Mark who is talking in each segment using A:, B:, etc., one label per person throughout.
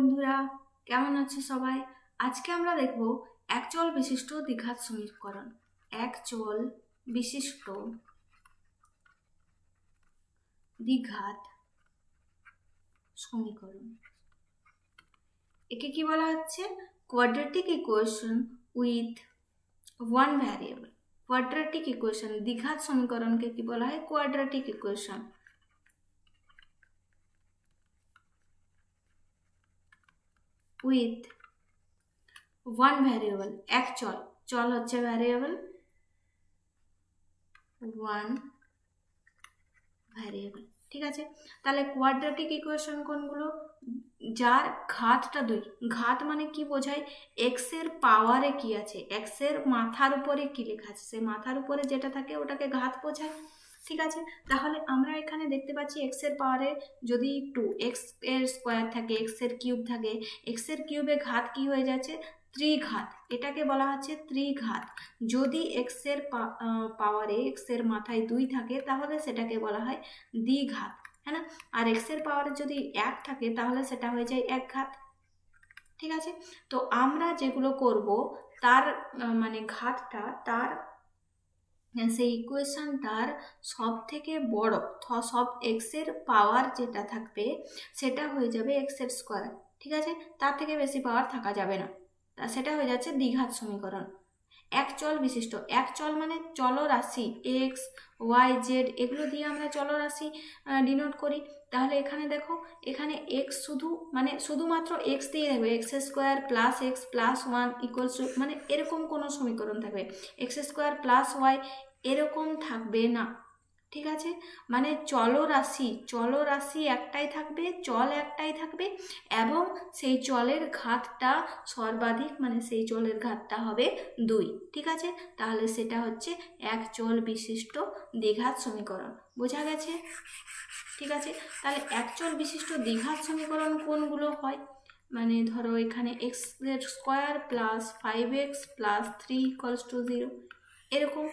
A: বন্ধুরা, কেমন আছো সবাই? আজকে আমরা দেখব একচল বিশিষ্ট দ্বিঘাত সমীকরণ। একচল বিশিষ্ট দ্বিঘাত সমীকরণ। একে কি বলা হচ্ছে? Quadratic equation with one variable quadratic equation দ্বিঘাত সমীকরণকে কি বলা হয়? Quadratic equation with one variable এক চল চল হচ্ছে ভ্যারিয়েবল ওয়ান ভ্যারিয়েবল ঠিক আছে? তাহলে কোয়াড্রেটিক ইকুয়েশন কোনগুলো? যার ঘাতটা দুই। ঘাত মানে কি বোঝায়? এক্সের পাওয়ারে কি আছে? এক্সের মাথার উপরে কি লেখা আছে? সে মাথার উপরে যেটা থাকে ওটাকে ঘাত বোঝায়। ঠিক আছে? তাহলে আমরা এখানে দেখতে পাচ্ছি এক্সের পাওয়ারে যদি টু এক্সের স্কোয়ার থাকে এক্সের কিউব থাকে এক্সের কিউবে ঘাত কি হয়ে যাচ্ছে? ত্রিঘাত। এটাকে বলা হচ্ছে ত্রিঘাত। যদি এক্সের পাওয়ারে এক্সের মাথায় দুই থাকে, তাহলে সেটাকে বলা হয় দ্বিঘাত। হ্যাঁ না? আর এক্সের পাওয়ারে যদি এক থাকে, তাহলে সেটা হয়ে যায় এক ঘাত ঠিক আছে? তো আমরা যেগুলো করব, তার মানে ঘাতটা, তার সেই ইকুয়েশানটার সব থেকে বড় সব এক্সের পাওয়ার যেটা থাকবে, সেটা হয়ে যাবে এক্সের স্কোয়ার ঠিক আছে? তার থেকে বেশি পাওয়ার থাকা যাবে না। তা সেটা হয়ে যাচ্ছে দ্বিঘাত সমীকরণ। এক চল বিশিষ্ট। এক চল মানে চলরাশি এক্স ওয়াই জেড এগুলো দিয়ে আমরা চলরাশি ডিনোট করি। তাহলে এখানে দেখো, এখানে এক্স শুধু মানে শুধুমাত্র এক্স দিয়ে থাকবে X square plus X plus one equals to মানে এরকম কোনো সমীকরণ থাকবে। এক্স স্কোয়ার প্লাস ওয়াই এরকম থাকবে না। ঠিক আছে? মানে চলরাশি চলরাশি একটাই থাকবে, চল একটাই থাকবে এবং সেই চলের ঘাতটা সর্বাধিক মানে সেই চলের ঘাতটা হবে দুই, ঠিক আছে? তাহলে সেটা হচ্ছে এক চল বিশিষ্ট দ্বিঘাত সমীকরণ, বোঝা গেছে? ঠিক আছে? তাহলে এক চল বিশিষ্ট দ্বিঘাত সমীকরণ কোনগুলো হয়? মানে ধরো এখানে X square plus five X plus three equals to zero এরকম।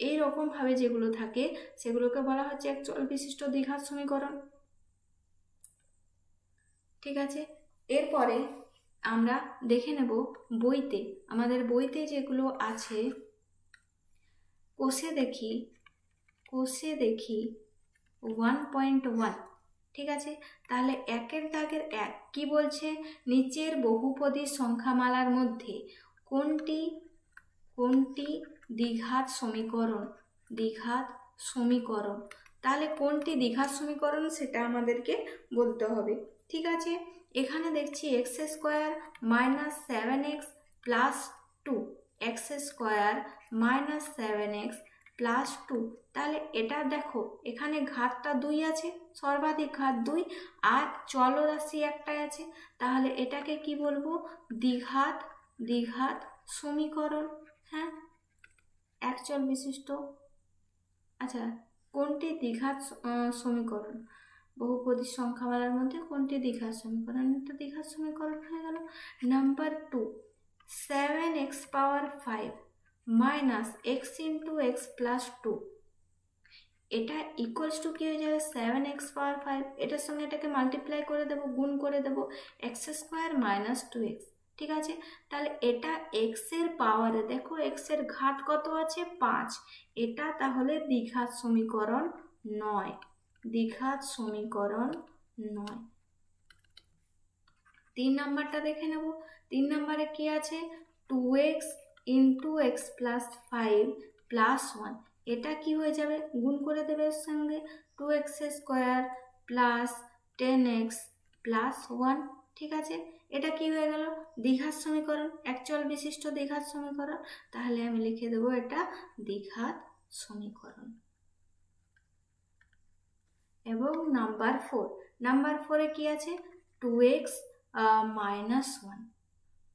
A: এই রকমভাবে যেগুলো থাকে, সেগুলোকে বলা হচ্ছে এক চল বিশিষ্ট দ্বিঘাত সমীকরণ। ঠিক আছে? এরপরে আমরা দেখে নেব বইতে, আমাদের বইতে যেগুলো আছে, কোষে দেখি কোষে দেখি ওয়ান পয়েন্ট ওয়ান ঠিক আছে? তাহলে একের দাগের এক কি বলছে? নিচের বহুপদী সংখ্যামালার মধ্যে কোনটি কোনটি দ্বিঘাত সমীকরণ দ্বিঘাত সমীকরণ। তাহলে কোনটি দ্বিঘাত সমীকরণ সেটা আমাদেরকে বলতে হবে। ঠিক আছে? এখানে দেখছি X square minus seven X plus two X square minus seven X plus two তাহলে এটা দেখো, এখানে ঘাতটা দুই আছে, সর্বাধিক ঘাত দুই, আর চলরাশি একটাই আছে। তাহলে এটাকে কি বলব? দ্বিঘাত দ্বিঘাত সমীকরণ হ্যাঁ? একচল বিশিষ্ট। আচ্ছা কোনটি দীঘার সমীকরণ? বহুপদী সংখ্যামালার মধ্যে কোনটি দীঘার সমীকরণ? এটা দীঘার সমীকরণ হয়ে গেল। Number two seven X power five minus X into X plus two এটা ইকুয়ালস টু কী হয়ে যাবে? সেভেন এক্স পাওয়ার ফাইভ এটার সঙ্গে এটাকে মাল্টিপ্লাই করে দেবো, গুণ করে দেবো X square minus two X ঠিক আছে? তাহলে এটা এক্সের পাওয়ারে দেখো এক্সের ঘাত কত আছে? পাঁচ। এটা তাহলে দ্বিঘাত সমীকরণ নয়। দ্বিঘাত সমীকরণ নয়। তিন নাম্বারটা দেখে নেব। তিন নাম্বারে কি আছে? Two X into X plus five plus one এটা কি হয়ে যাবে? গুণ করে দেবে এর সঙ্গে। Two X square plus ten X plus one ঠিক আছে? এটা কি হয়ে গেল? দ্বিঘাত সমীকরণ একচল বিশিষ্ট দ্বিঘাত সমীকরণ। তাহলে আমি লিখে দেবো এটা দ্বিঘাত সমীকরণ। এবং নাম্বার ফোর নাম্বার ফোরে কি আছে? টু এক্স মাইনাস ওয়ান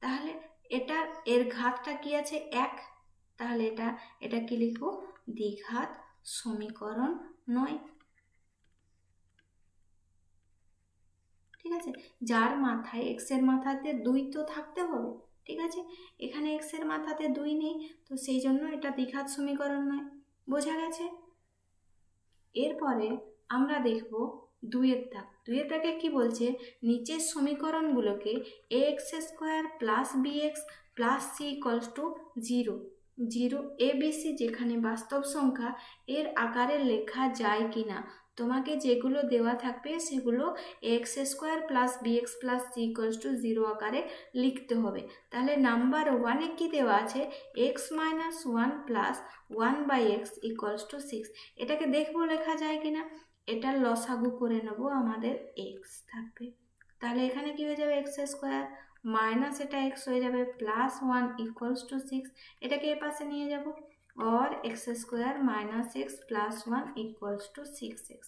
A: তাহলে এটা, এর ঘাতটা কি আছে? এক। তাহলে এটা এটা কি লিখব? দ্বিঘাত সমীকরণ নয়। ঠিক আছে? যার মাথায় এক্সের মাথাতে দুই তো থাকতে হবে, ঠিক আছে? এখানে এক্সের মাথাতে দুই নেই, তো সেই জন্য এটা দ্বিঘাত সমীকরণ নয়। বোঝা গেছে? এরপরে আমরা দেখব দুইয়ের দাগ। দুইয়ের দাগে কি বলছে? নিচের সমীকরণগুলোকে A X square plus B X plus C equals to zero zero A B C যেখানে বাস্তব সংখ্যা এর আকারে লেখা যায় কি না তোমাকে যেগুলো দেওয়া থাকবে সেগুলো X square plus B X plus C equals to zero আকারে লিখতে হবে। তাহলে নাম্বার ওয়ানে কি দেওয়া আছে? X minus one plus one by X equals to six এটাকে দেখব লেখা যায় কি না এটা লসাগু করে নেব আমাদের এক্স থাকবে। তাহলে এখানে কি হয়ে যাবে? এক্স স্কোয়ার মাইনাস এটা এক্স হয়ে যাবে plus one equals to six এটাকে এ পাশে নিয়ে যাব। और x square minus x plus one equals to six x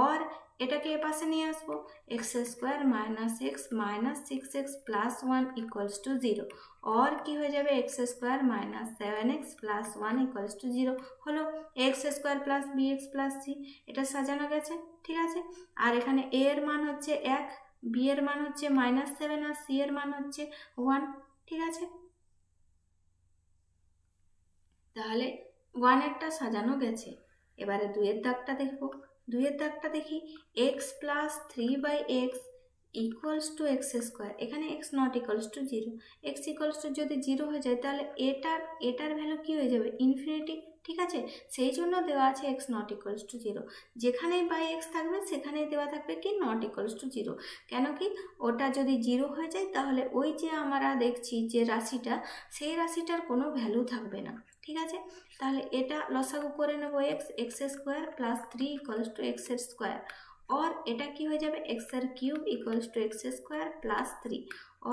A: और এটাকে এ পাশে নিয়ে আসবো x square minus x minus six x plus one equals to zero और কি হয়ে যাবে x square minus seven x plus one equals to zero হলো x square plus b x plus c এটা সাজানো গেছে ঠিক আছে আর এখানে এ এর মান হচ্ছে এক বি এর মান হচ্ছে মাইনাস সেভেন আর সি এর মান হচ্ছে ওয়ান ঠিক আছে তাহলে ওয়ান একটা সাজানো গেছে। এবারে দুয়ের দাগটা দেখব। দুয়ের দাগটা দেখি X plus three by X equals to X square এখানে X not equals to zero X equals to যদি জিরো হয়ে যায়, তাহলে এটার এটার ভ্যালু কী হয়ে যাবে? ইনফিনিটি ঠিক আছে? সেই জন্য দেওয়া আছে X not equals to zero যেখানেই বাই এক্স থাকবে, সেখানেই দেওয়া থাকবে কি? নট ইকুয়ালস টু জিরো কেন কি? ওটা যদি জিরো হয়ে যায়, তাহলে ওই যে আমরা দেখছি যে রাশিটা, সেই রাশিটার কোনো ভ্যালু থাকবে না। ঠিক আছে? তাহলে এটা লসাগু করে নেব x x square plus three equals to x square और এটা কি হয়ে যাবে? এক্সের cube equals to x square plus three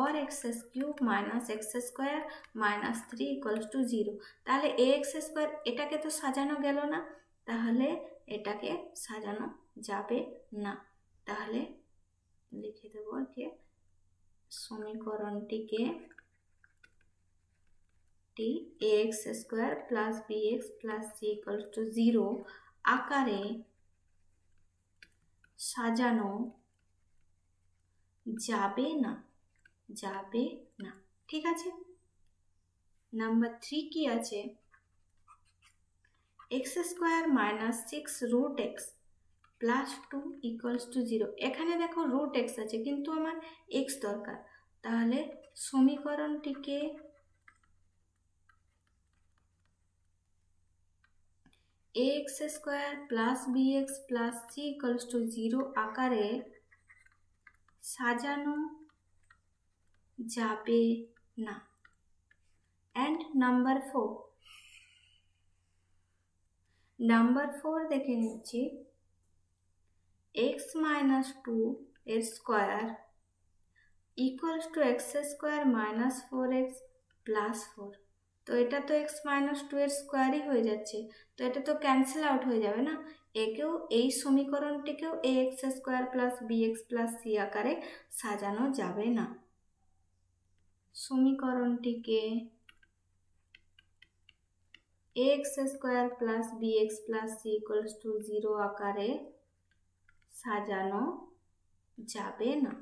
A: और x cube minus x square minus three equals to zero তাহলে এ এক্স স্কোয়ার এটাকে তো সাজানো গেল না, তাহলে এটাকে সাজানো যাবে না। তাহলে লিখে দেব যে সমীকরণটিকে টি a x square plus b x plus c equals to zero আকারে সাজানো যাবে না। যাবে না। ঠিক আছে? নাম্বার থ্রি কি আছে? X square minus six root x plus two equals to zero এখানে দেখো রুট এক্স আছে, কিন্তু আমার এক্স দরকার। তাহলে সমীকরণটিকে x square plus b x plus c equals to zero আকারে সাজানো যাবে না। And number four number four দেখে নিচ্ছি। এক্স মাইনাস টু এর square equals to x square minus four x plus four তো এটা তো এক্স মাইনাস টু এর স্কোয়ারই হয়ে যাচ্ছে। তো এটা তো ক্যান্সেল আউট হয়ে যাবে না। একেও এই সমীকরণটিকেও a x square plus b x plus c আকারে সাজানো যাবে না। সমীকরণটিকে x square plus b x plus c equals to zero আকারে সাজানো যাবে না।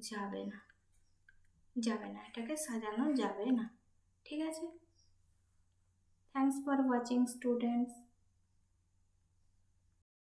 A: যাবে না। যাবে না, এটাকে সাজানো যাবে না। ঠিক আছে? Thanks for watching students